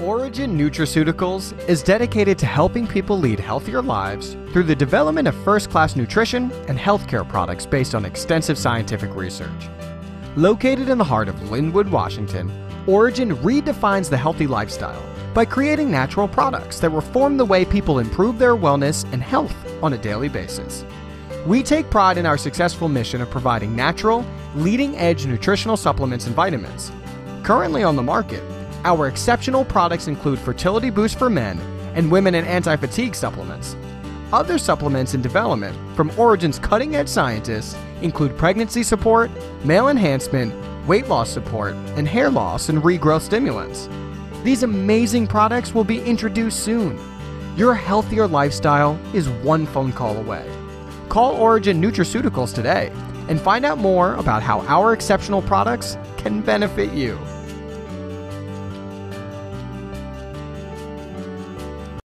Origen Nutraceuticals is dedicated to helping people lead healthier lives through the development of first class nutrition and healthcare products based on extensive scientific research. Located in the heart of Lynnwood, Washington, Origen redefines the healthy lifestyle by creating natural products that reform the way people improve their wellness and health on a daily basis. We take pride in our successful mission of providing natural, leading edge nutritional supplements and vitamins. Currently on the market, our exceptional products include fertility boost for men and women and anti fatigue supplements. Other supplements in development from Origen's cutting edge scientists include pregnancy support, male enhancement, weight loss support, and hair loss and regrowth stimulants. These amazing products will be introduced soon. Your healthier lifestyle is one phone call away. Call Origen Nutraceuticals today and find out more about how our exceptional products can benefit you.